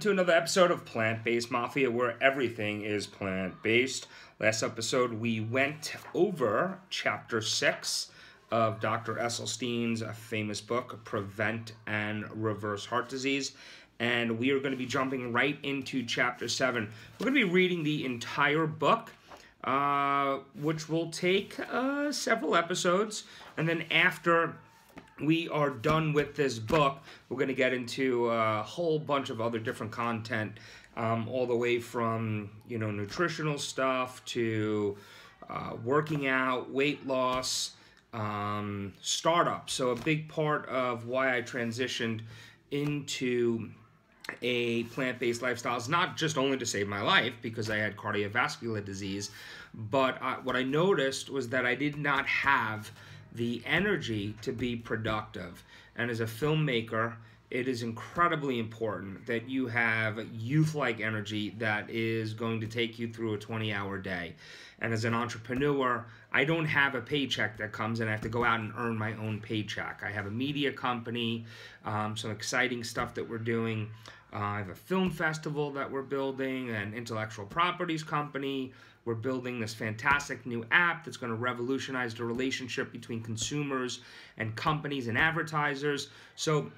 to another episode of Plant Based Mafia, where everything is plant based. Last episode, we went over chapter six of Dr. Esselstyn's famous book, Prevent and Reverse Heart Disease. And we are going to be jumping right into chapter seven. We're going to be reading the entire book, uh, which will take uh, several episodes. And then after we are done with this book, we're going to get into a whole bunch of other different content, um, all the way from you know nutritional stuff to uh, working out, weight loss, um, startups. So a big part of why I transitioned into a plant-based lifestyle is not just only to save my life because I had cardiovascular disease, but uh, what I noticed was that I did not have the energy to be productive. And as a filmmaker, it is incredibly important that you have youth like energy that is going to take you through a 20 hour day. And as an entrepreneur, I don't have a paycheck that comes and I have to go out and earn my own paycheck. I have a media company, um, some exciting stuff that we're doing. Uh, I have a film festival that we're building, an intellectual properties company, we're building this fantastic new app that's going to revolutionize the relationship between consumers and companies and advertisers. So,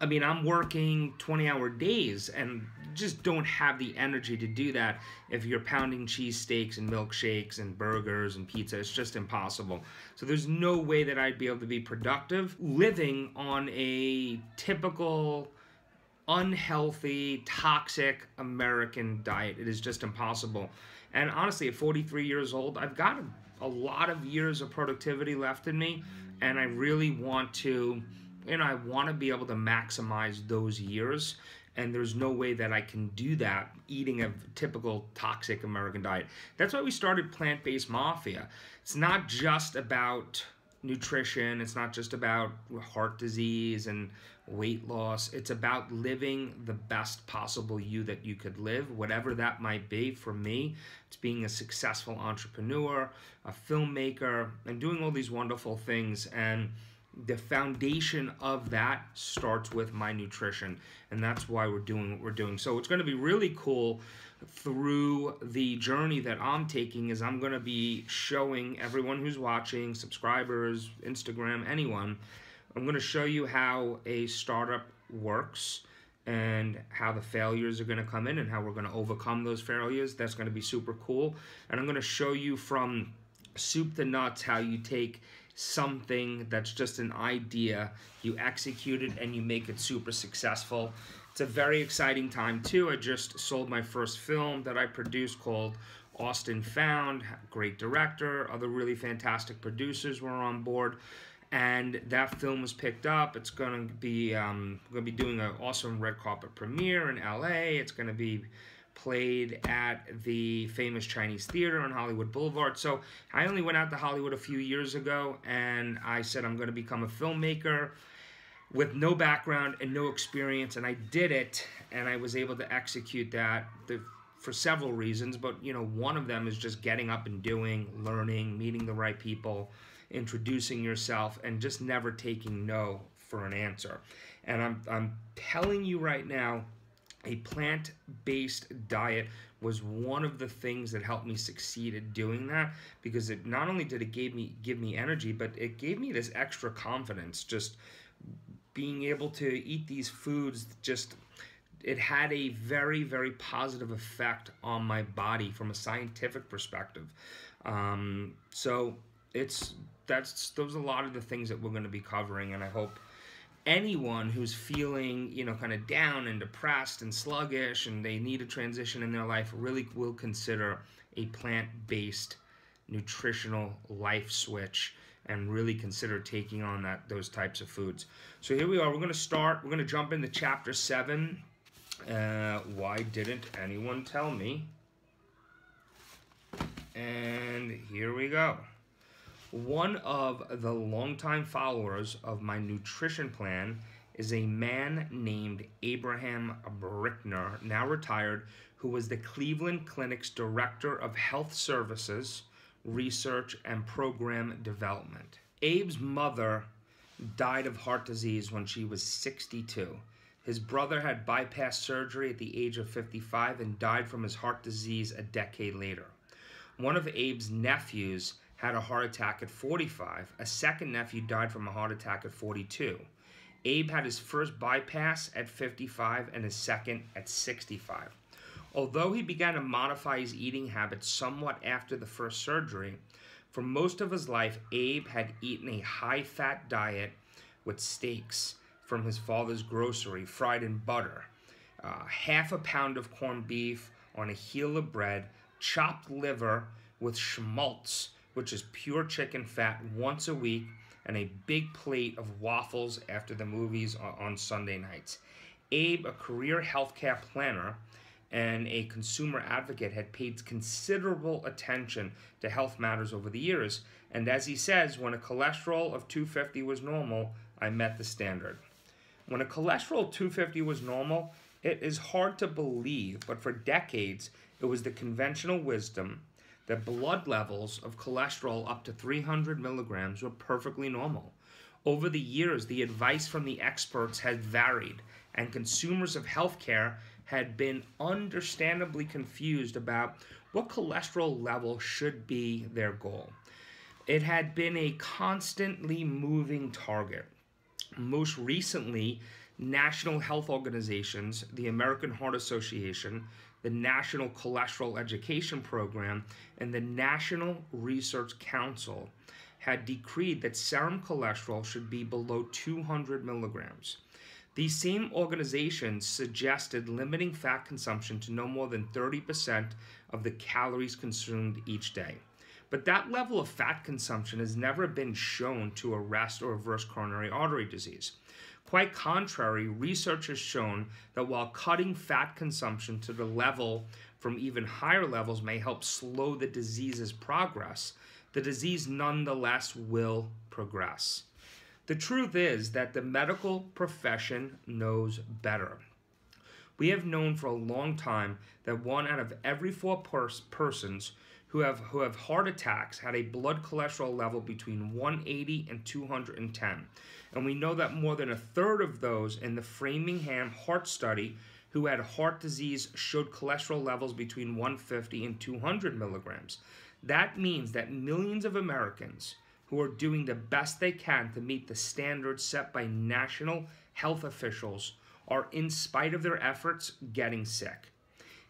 I mean, I'm working 20 hour days and just don't have the energy to do that if you're pounding cheesesteaks and milkshakes and burgers and pizza. It's just impossible. So, there's no way that I'd be able to be productive living on a typical unhealthy, toxic American diet. It is just impossible. And honestly, at 43 years old, I've got a, lot of years of productivity left in me, and I really want to, you know, I want to be able to maximize those years. And there's no way that I can do that eating a typical toxic American diet. That's why we started Plant Based Mafia. It's not just about nutrition, it's not just about heart disease and weight loss. It's about living the best possible you that you could live, whatever that might be. For me, it's being a successful entrepreneur, a filmmaker, and doing all these wonderful things. And the foundation of that starts with my nutrition and that's why we're doing what we're doing so it's going to be really cool through the journey that i'm taking is i'm going to be showing everyone who's watching subscribers instagram anyone I'm going to show you how a startup works and how the failures are going to come in and how we're going to overcome those failures. That's going to be super cool. And I'm going to show you from soup to nuts how you take something that's just an idea, you execute it, and you make it super successful. It's a very exciting time, too. I just sold my first film that I produced called Austin Found. Great director, other really fantastic producers were on board and that film was picked up. It's going to be um, going to be doing an awesome red carpet premiere in L.A. It's going to be played at the famous Chinese theater on Hollywood Boulevard. So I only went out to Hollywood a few years ago, and I said I'm going to become a filmmaker with no background and no experience, and I did it, and I was able to execute that. The, for several reasons, but you know, one of them is just getting up and doing, learning, meeting the right people, introducing yourself, and just never taking no for an answer. And I'm, I'm telling you right now, a plant based diet was one of the things that helped me succeed at doing that because it not only did it give me give me energy but it gave me this extra confidence just being able to eat these foods just it had a very very positive effect on my body from a scientific perspective um, so it's that's those are a lot of the things that we're going to be covering, and I hope anyone who's feeling you know kind of down and depressed and sluggish and they need a transition in their life really will consider a plant-based nutritional life switch and really consider taking on that those types of foods. So here we are. We're going to start. We're going to jump into chapter seven. Uh, why didn't anyone tell me? And here we go. One of the longtime followers of my nutrition plan is a man named Abraham Brickner, now retired, who was the Cleveland Clinic's Director of Health Services, Research, and Program Development. Abe's mother died of heart disease when she was 62. His brother had bypass surgery at the age of 55 and died from his heart disease a decade later. One of Abe's nephews had a heart attack at 45. A second nephew died from a heart attack at 42. Abe had his first bypass at 55 and his second at 65. Although he began to modify his eating habits somewhat after the first surgery, for most of his life, Abe had eaten a high fat diet with steaks from his father's grocery, fried in butter, uh, half a pound of corned beef on a heel of bread, chopped liver with schmaltz, which is pure chicken fat, once a week, and a big plate of waffles after the movies on Sunday nights. Abe, a career healthcare planner and a consumer advocate, had paid considerable attention to health matters over the years. And as he says, when a cholesterol of 250 was normal, I met the standard. When a cholesterol 250 was normal, it is hard to believe, but for decades, it was the conventional wisdom blood levels of cholesterol up to 300 milligrams were perfectly normal. Over the years, the advice from the experts had varied, and consumers of healthcare had been understandably confused about what cholesterol level should be their goal. It had been a constantly moving target. Most recently, national health organizations, the American Heart Association, the National Cholesterol Education Program, and the National Research Council had decreed that serum cholesterol should be below 200 milligrams. These same organizations suggested limiting fat consumption to no more than 30% of the calories consumed each day. But that level of fat consumption has never been shown to arrest or reverse coronary artery disease. Quite contrary, research has shown that while cutting fat consumption to the level from even higher levels may help slow the disease's progress, the disease nonetheless will progress. The truth is that the medical profession knows better. We have known for a long time that one out of every four pers- persons who have who have heart attacks had a blood cholesterol level between 180 and 210. And we know that more than a third of those in the Framingham Heart Study who had heart disease showed cholesterol levels between 150 and 200 milligrams. That means that millions of Americans who are doing the best they can to meet the standards set by national health officials are, in spite of their efforts, getting sick.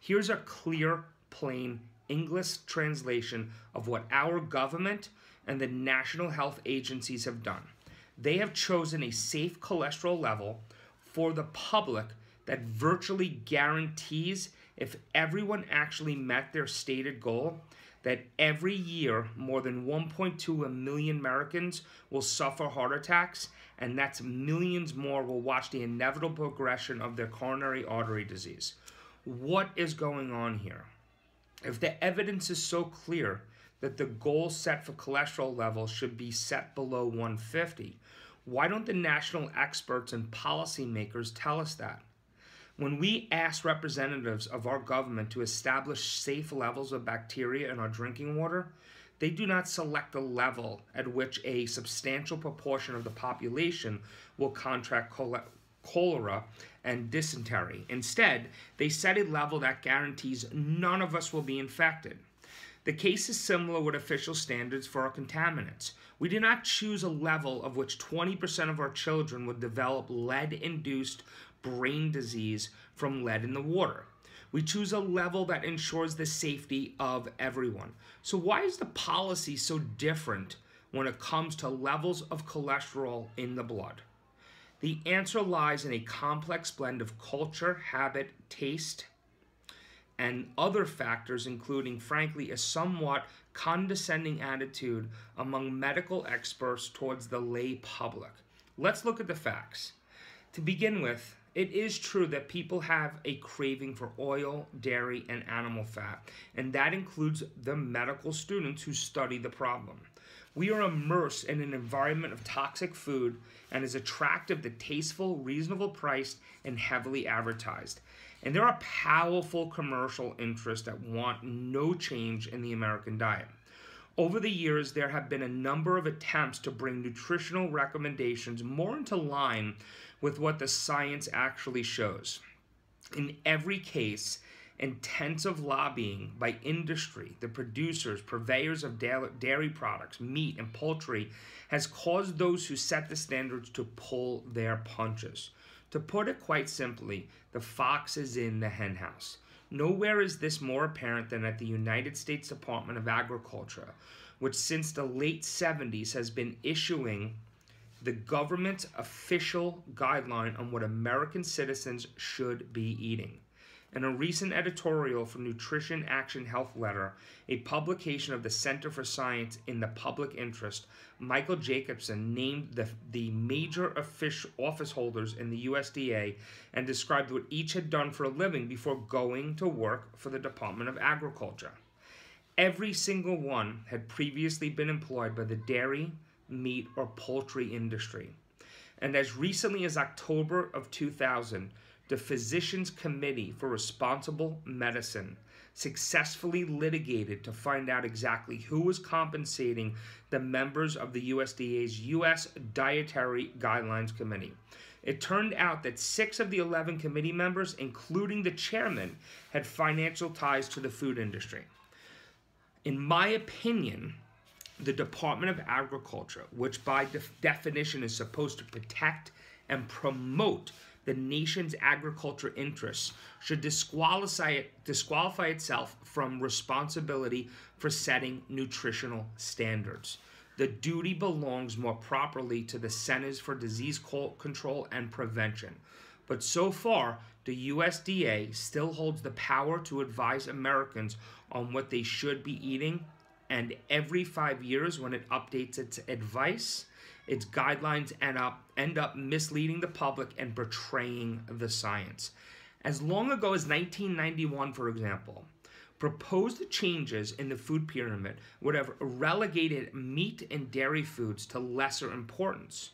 Here's a clear, plain English translation of what our government and the national health agencies have done. They have chosen a safe cholesterol level for the public that virtually guarantees if everyone actually met their stated goal that every year more than 1.2 million Americans will suffer heart attacks and that's millions more will watch the inevitable progression of their coronary artery disease. What is going on here? If the evidence is so clear that the goal set for cholesterol levels should be set below 150, why don't the national experts and policymakers tell us that? When we ask representatives of our government to establish safe levels of bacteria in our drinking water, they do not select a level at which a substantial proportion of the population will contract cholera, and dysentery. Instead, they set a level that guarantees none of us will be infected. The case is similar with official standards for our contaminants. We do not choose a level of which 20% of our children would develop lead induced brain disease from lead in the water. We choose a level that ensures the safety of everyone. So, why is the policy so different when it comes to levels of cholesterol in the blood? The answer lies in a complex blend of culture, habit, taste, and other factors, including, frankly, a somewhat condescending attitude among medical experts towards the lay public. Let's look at the facts. To begin with, it is true that people have a craving for oil, dairy, and animal fat, and that includes the medical students who study the problem. We are immersed in an environment of toxic food and is attractive to tasteful, reasonable priced, and heavily advertised. And there are powerful commercial interests that want no change in the American diet. Over the years, there have been a number of attempts to bring nutritional recommendations more into line with what the science actually shows. In every case, intensive lobbying by industry, the producers, purveyors of dairy products, meat, and poultry, has caused those who set the standards to pull their punches. To put it quite simply, the fox is in the henhouse. Nowhere is this more apparent than at the United States Department of Agriculture, which since the late 70s has been issuing the government's official guideline on what American citizens should be eating. In a recent editorial for Nutrition Action Health Letter, a publication of the Center for Science in the Public Interest, Michael Jacobson named the, the major official office holders in the USDA and described what each had done for a living before going to work for the Department of Agriculture. Every single one had previously been employed by the dairy, meat, or poultry industry. And as recently as October of 2000, the Physicians Committee for Responsible Medicine successfully litigated to find out exactly who was compensating the members of the USDA's U.S. Dietary Guidelines Committee. It turned out that six of the 11 committee members, including the chairman, had financial ties to the food industry. In my opinion, the Department of Agriculture, which by def- definition is supposed to protect and promote the nation's agriculture interests should disqualify, disqualify itself from responsibility for setting nutritional standards. The duty belongs more properly to the Centers for Disease Control and Prevention. But so far, the USDA still holds the power to advise Americans on what they should be eating, and every five years, when it updates its advice, its guidelines end up, end up misleading the public and betraying the science. As long ago as 1991, for example, proposed changes in the food pyramid would have relegated meat and dairy foods to lesser importance.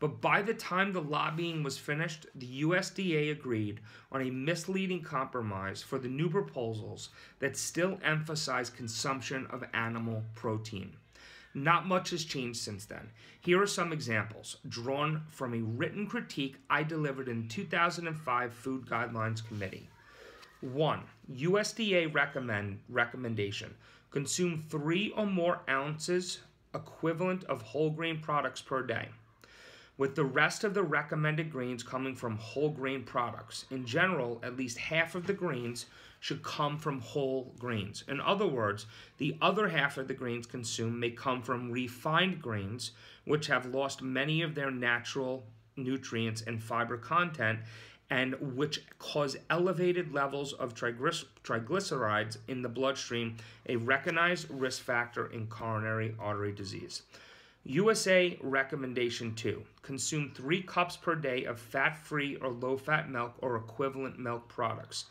But by the time the lobbying was finished, the USDA agreed on a misleading compromise for the new proposals that still emphasize consumption of animal protein. Not much has changed since then. Here are some examples drawn from a written critique I delivered in 2005 Food Guidelines Committee. 1. USDA recommend recommendation consume 3 or more ounces equivalent of whole grain products per day with the rest of the recommended grains coming from whole grain products. In general, at least half of the grains should come from whole grains. In other words, the other half of the grains consumed may come from refined grains, which have lost many of their natural nutrients and fiber content and which cause elevated levels of triglycerides in the bloodstream, a recognized risk factor in coronary artery disease. USA recommendation 2 consume 3 cups per day of fat free or low fat milk or equivalent milk products.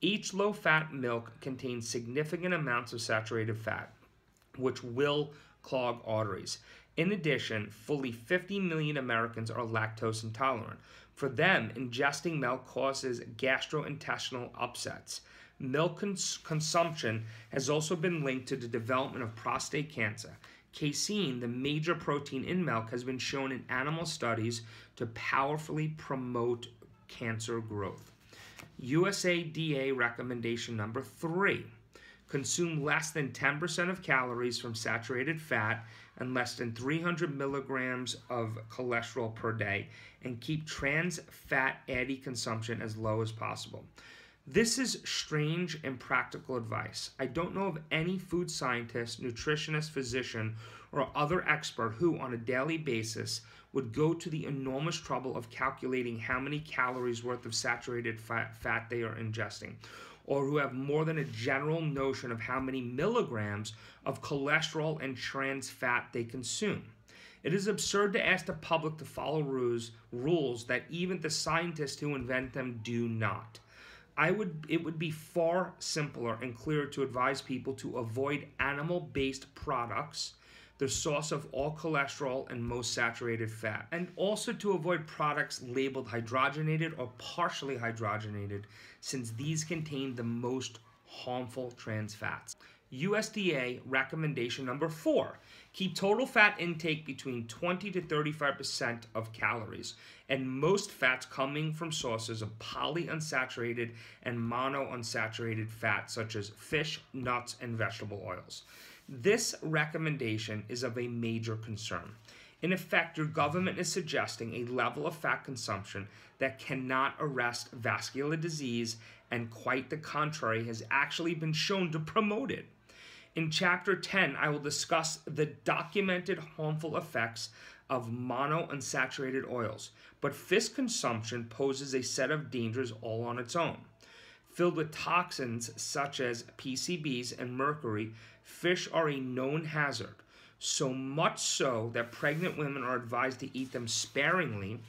Each low fat milk contains significant amounts of saturated fat, which will clog arteries. In addition, fully 50 million Americans are lactose intolerant. For them, ingesting milk causes gastrointestinal upsets. Milk cons- consumption has also been linked to the development of prostate cancer. Casein, the major protein in milk, has been shown in animal studies to powerfully promote cancer growth. USADA recommendation number three consume less than 10% of calories from saturated fat and less than 300 milligrams of cholesterol per day, and keep trans fat addy consumption as low as possible. This is strange and practical advice. I don't know of any food scientist, nutritionist, physician, or other expert who, on a daily basis, would go to the enormous trouble of calculating how many calories worth of saturated fat, fat they are ingesting, or who have more than a general notion of how many milligrams of cholesterol and trans fat they consume. It is absurd to ask the public to follow rules, rules that even the scientists who invent them do not. I would it would be far simpler and clearer to advise people to avoid animal-based products, the source of all cholesterol and most saturated fat, and also to avoid products labeled hydrogenated or partially hydrogenated since these contain the most harmful trans fats. USDA recommendation number four keep total fat intake between 20 to 35% of calories, and most fats coming from sources of polyunsaturated and monounsaturated fat, such as fish, nuts, and vegetable oils. This recommendation is of a major concern. In effect, your government is suggesting a level of fat consumption that cannot arrest vascular disease, and quite the contrary has actually been shown to promote it. In chapter 10, I will discuss the documented harmful effects of monounsaturated oils, but fish consumption poses a set of dangers all on its own. Filled with toxins such as PCBs and mercury, fish are a known hazard, so much so that pregnant women are advised to eat them sparingly,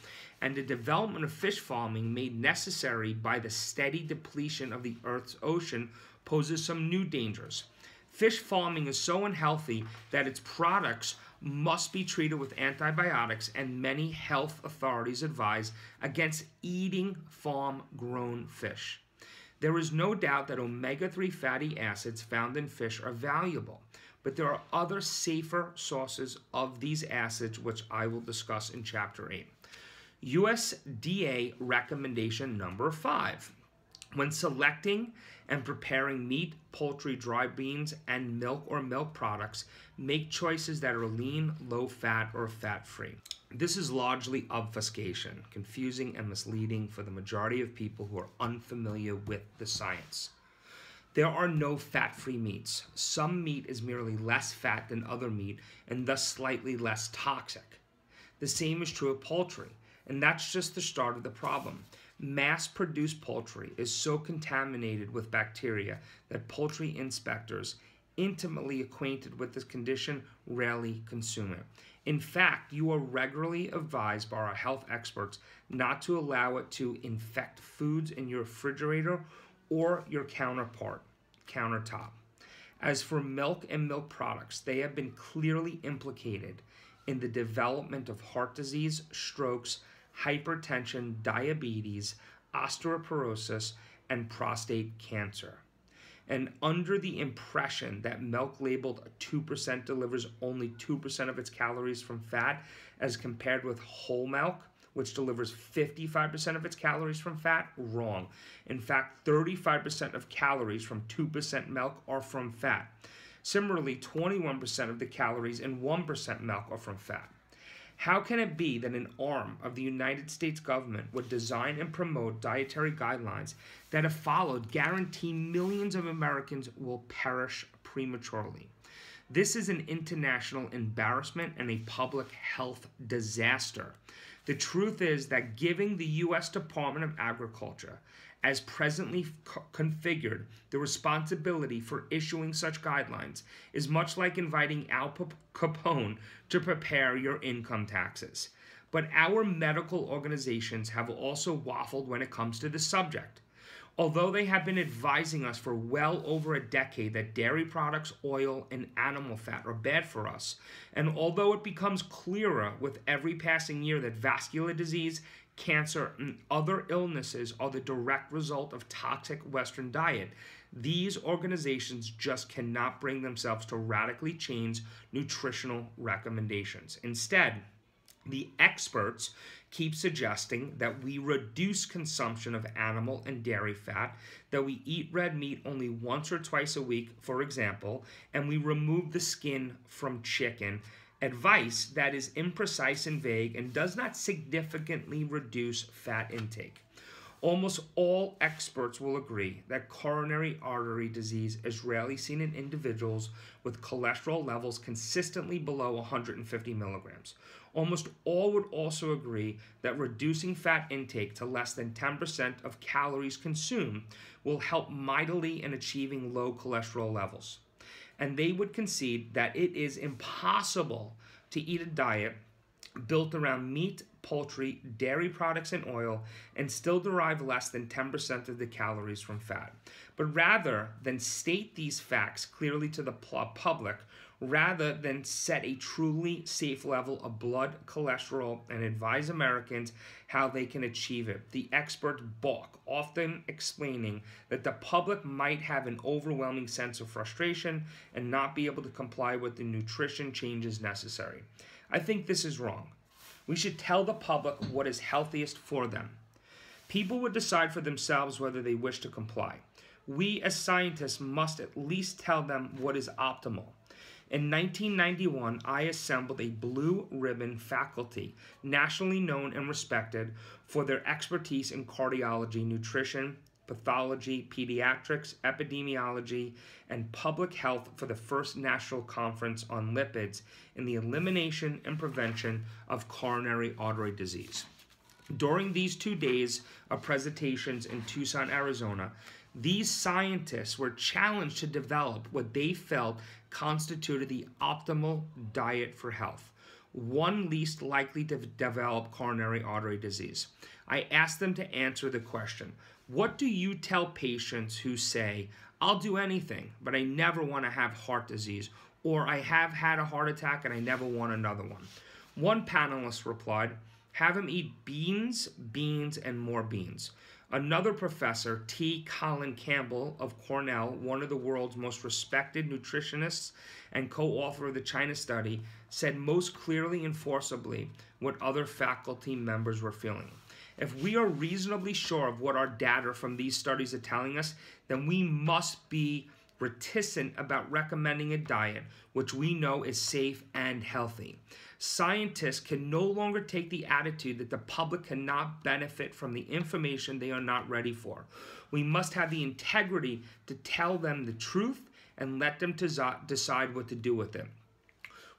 and the development of fish farming made necessary by the steady depletion of the Earth's ocean poses some new dangers. Fish farming is so unhealthy that its products must be treated with antibiotics, and many health authorities advise against eating farm grown fish. There is no doubt that omega 3 fatty acids found in fish are valuable, but there are other safer sources of these acids, which I will discuss in Chapter 8. USDA recommendation number five when selecting and preparing meat, poultry, dry beans, and milk or milk products, make choices that are lean, low fat, or fat free. This is largely obfuscation, confusing and misleading for the majority of people who are unfamiliar with the science. There are no fat free meats. Some meat is merely less fat than other meat and thus slightly less toxic. The same is true of poultry, and that's just the start of the problem. Mass produced poultry is so contaminated with bacteria that poultry inspectors, intimately acquainted with this condition, rarely consume it. In fact, you are regularly advised by our health experts not to allow it to infect foods in your refrigerator or your counterpart, countertop. As for milk and milk products, they have been clearly implicated in the development of heart disease, strokes, hypertension, diabetes, osteoporosis, and prostate cancer. And under the impression that milk labeled 2% delivers only 2% of its calories from fat, as compared with whole milk, which delivers 55% of its calories from fat, wrong. In fact, 35% of calories from 2% milk are from fat. Similarly, 21% of the calories in 1% milk are from fat. How can it be that an arm of the United States government would design and promote dietary guidelines that, if followed, guarantee millions of Americans will perish prematurely? This is an international embarrassment and a public health disaster. The truth is that giving the U.S. Department of Agriculture as presently co- configured, the responsibility for issuing such guidelines is much like inviting Al Capone to prepare your income taxes. But our medical organizations have also waffled when it comes to this subject. Although they have been advising us for well over a decade that dairy products, oil, and animal fat are bad for us, and although it becomes clearer with every passing year that vascular disease, cancer, and other illnesses are the direct result of toxic Western diet, these organizations just cannot bring themselves to radically change nutritional recommendations. Instead, the experts keep suggesting that we reduce consumption of animal and dairy fat, that we eat red meat only once or twice a week, for example, and we remove the skin from chicken. Advice that is imprecise and vague and does not significantly reduce fat intake. Almost all experts will agree that coronary artery disease is rarely seen in individuals with cholesterol levels consistently below 150 milligrams. Almost all would also agree that reducing fat intake to less than 10% of calories consumed will help mightily in achieving low cholesterol levels. And they would concede that it is impossible to eat a diet built around meat, poultry, dairy products, and oil, and still derive less than 10% of the calories from fat. But rather than state these facts clearly to the public, rather than set a truly safe level of blood cholesterol and advise Americans how they can achieve it. The experts balk, often explaining that the public might have an overwhelming sense of frustration and not be able to comply with the nutrition changes necessary. I think this is wrong. We should tell the public what is healthiest for them. People would decide for themselves whether they wish to comply. We as scientists must at least tell them what is optimal. In 1991, I assembled a blue ribbon faculty, nationally known and respected for their expertise in cardiology, nutrition, pathology, pediatrics, epidemiology, and public health for the first national conference on lipids in the elimination and prevention of coronary artery disease. During these two days of presentations in Tucson, Arizona, these scientists were challenged to develop what they felt constituted the optimal diet for health, one least likely to develop coronary artery disease. I asked them to answer the question What do you tell patients who say, I'll do anything, but I never want to have heart disease, or I have had a heart attack and I never want another one? One panelist replied, Have them eat beans, beans, and more beans. Another professor, T. Colin Campbell of Cornell, one of the world's most respected nutritionists and co author of the China study, said most clearly and forcibly what other faculty members were feeling. If we are reasonably sure of what our data from these studies are telling us, then we must be reticent about recommending a diet which we know is safe and healthy. Scientists can no longer take the attitude that the public cannot benefit from the information they are not ready for. We must have the integrity to tell them the truth and let them decide what to do with it.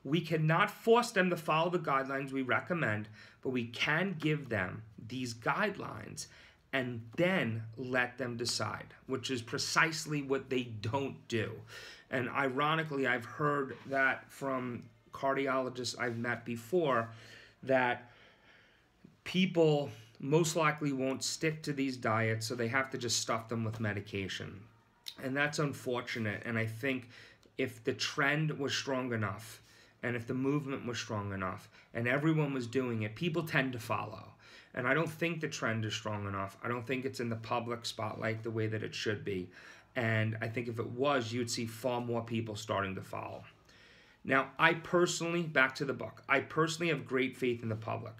We cannot force them to follow the guidelines we recommend, but we can give them these guidelines and then let them decide, which is precisely what they don't do. And ironically, I've heard that from cardiologists I've met before that people most likely won't stick to these diets, so they have to just stuff them with medication. And that's unfortunate. And I think if the trend was strong enough, and if the movement was strong enough, and everyone was doing it, people tend to follow. And I don't think the trend is strong enough. I don't think it's in the public spotlight the way that it should be. And I think if it was, you'd see far more people starting to follow. Now, I personally, back to the book, I personally have great faith in the public.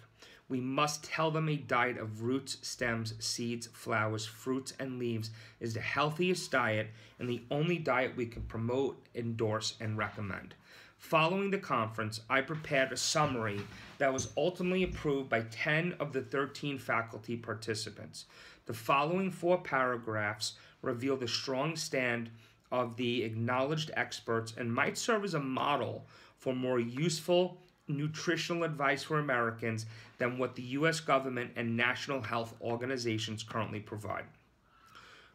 We must tell them a diet of roots, stems, seeds, flowers, fruits, and leaves is the healthiest diet and the only diet we can promote, endorse, and recommend. Following the conference, I prepared a summary that was ultimately approved by 10 of the 13 faculty participants. The following four paragraphs reveal the strong stand of the acknowledged experts and might serve as a model for more useful nutritional advice for Americans than what the US government and national health organizations currently provide.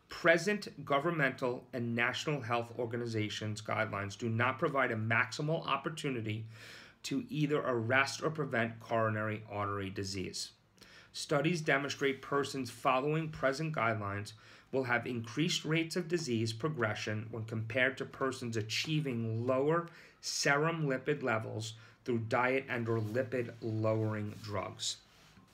Present governmental and national health organizations guidelines do not provide a maximal opportunity to either arrest or prevent coronary artery disease. Studies demonstrate persons following present guidelines will have increased rates of disease progression when compared to persons achieving lower serum lipid levels through diet and or lipid lowering drugs.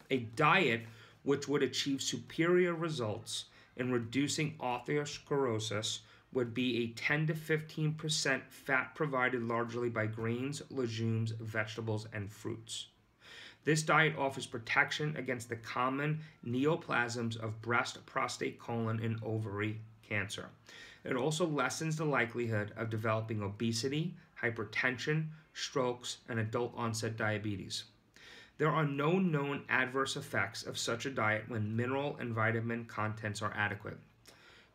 A diet which would achieve superior results in reducing atherosclerosis would be a 10 to 15% fat provided largely by grains, legumes, vegetables, and fruits. This diet offers protection against the common neoplasms of breast, prostate, colon, and ovary cancer. It also lessens the likelihood of developing obesity, hypertension, strokes, and adult onset diabetes. There are no known adverse effects of such a diet when mineral and vitamin contents are adequate.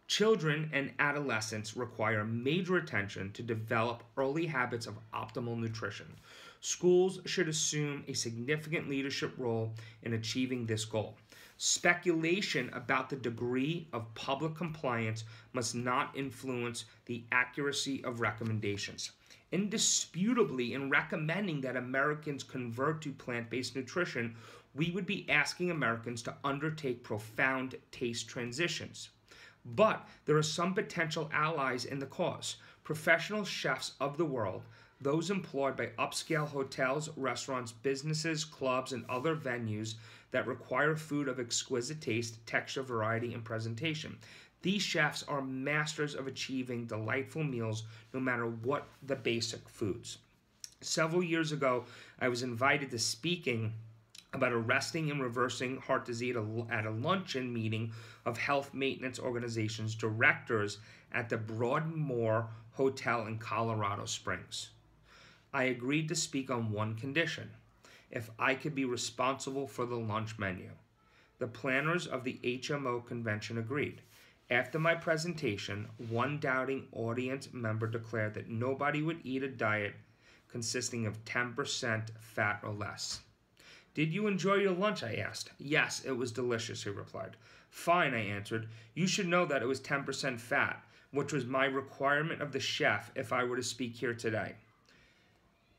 Children and adolescents require major attention to develop early habits of optimal nutrition. Schools should assume a significant leadership role in achieving this goal. Speculation about the degree of public compliance must not influence the accuracy of recommendations. Indisputably, in recommending that Americans convert to plant based nutrition, we would be asking Americans to undertake profound taste transitions. But there are some potential allies in the cause. Professional chefs of the world, those employed by upscale hotels, restaurants, businesses, clubs, and other venues that require food of exquisite taste, texture, variety, and presentation. These chefs are masters of achieving delightful meals no matter what the basic foods. Several years ago, I was invited to speaking about arresting and reversing heart disease at a luncheon meeting of health maintenance organizations directors at the Broadmoor Hotel in Colorado Springs. I agreed to speak on one condition if I could be responsible for the lunch menu. The planners of the HMO convention agreed. After my presentation, one doubting audience member declared that nobody would eat a diet consisting of 10% fat or less. Did you enjoy your lunch? I asked. Yes, it was delicious, he replied. Fine, I answered. You should know that it was 10% fat, which was my requirement of the chef if I were to speak here today.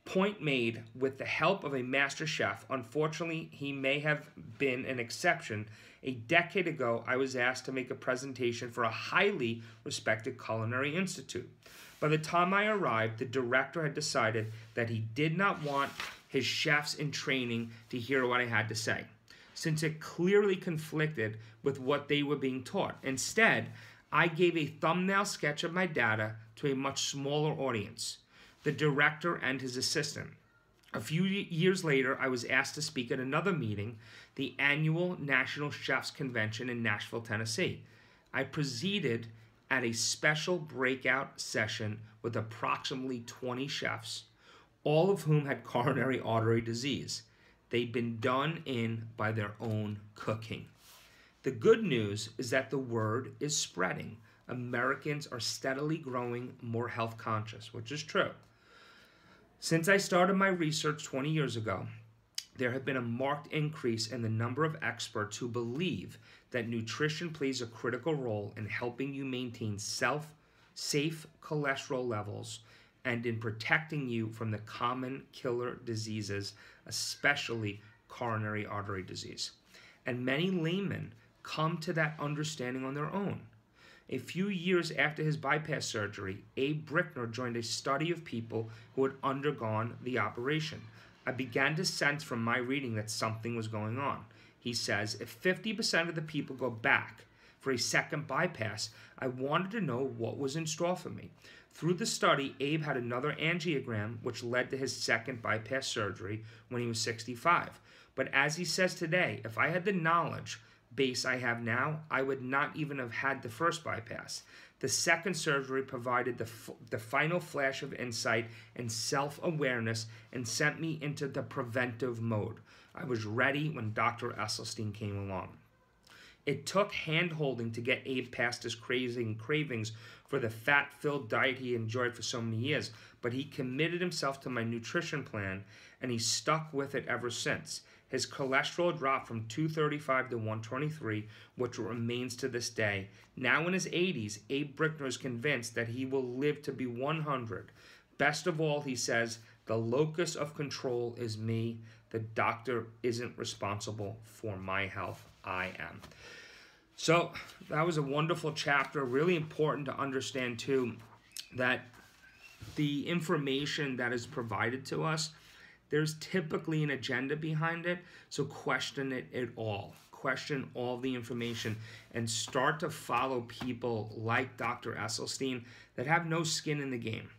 Point made with the help of a master chef. Unfortunately, he may have been an exception. A decade ago, I was asked to make a presentation for a highly respected culinary institute. By the time I arrived, the director had decided that he did not want his chefs in training to hear what I had to say, since it clearly conflicted with what they were being taught. Instead, I gave a thumbnail sketch of my data to a much smaller audience the director and his assistant. A few years later, I was asked to speak at another meeting, the annual National Chefs Convention in Nashville, Tennessee. I presided at a special breakout session with approximately 20 chefs, all of whom had coronary artery disease. They'd been done in by their own cooking. The good news is that the word is spreading. Americans are steadily growing more health conscious, which is true. Since I started my research 20 years ago, there have been a marked increase in the number of experts who believe that nutrition plays a critical role in helping you maintain self safe cholesterol levels and in protecting you from the common killer diseases, especially coronary artery disease. And many laymen come to that understanding on their own. A few years after his bypass surgery, Abe Brickner joined a study of people who had undergone the operation. I began to sense from my reading that something was going on. He says, if 50% of the people go back for a second bypass, I wanted to know what was in store for me. Through the study, Abe had another angiogram, which led to his second bypass surgery when he was 65. But as he says today, if I had the knowledge base I have now, I would not even have had the first bypass. The second surgery provided the, the final flash of insight and self awareness and sent me into the preventive mode. I was ready when Dr. Esselstyn came along. It took hand holding to get Abe past his craving, cravings for the fat filled diet he enjoyed for so many years, but he committed himself to my nutrition plan and he stuck with it ever since. His cholesterol dropped from 235 to 123, which remains to this day. Now in his 80s, Abe Brickner is convinced that he will live to be 100. Best of all, he says, the locus of control is me. The doctor isn't responsible for my health. I am. So that was a wonderful chapter. Really important to understand, too, that the information that is provided to us there's typically an agenda behind it, so question it at all. Question all the information and start to follow people like Dr. Esselstyn that have no skin in the game.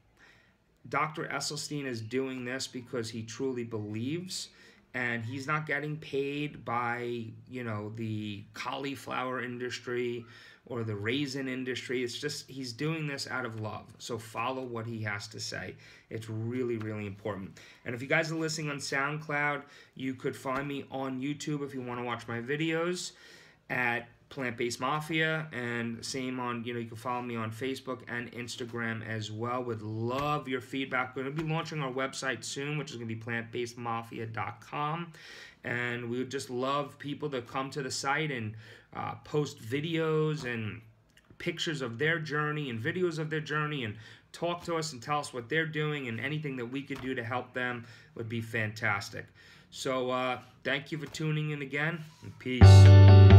Dr. Esselstyn is doing this because he truly believes and he's not getting paid by you know the cauliflower industry or the raisin industry. It's just he's doing this out of love. So follow what he has to say. It's really really important. And if you guys are listening on soundcloud you could find me on youtube if you want to watch my videos at plant-based mafia and same on you know you can follow me on facebook and instagram as well. Would love your feedback. We're going to be launching our website soon which is going to be plantbasedmafia.com and we would just love people to come to the site and uh, post videos and pictures of their journey and videos of their journey and talk to us and tell us what they're doing and anything that we could do to help them would be fantastic. So uh, thank you for tuning in again. And peace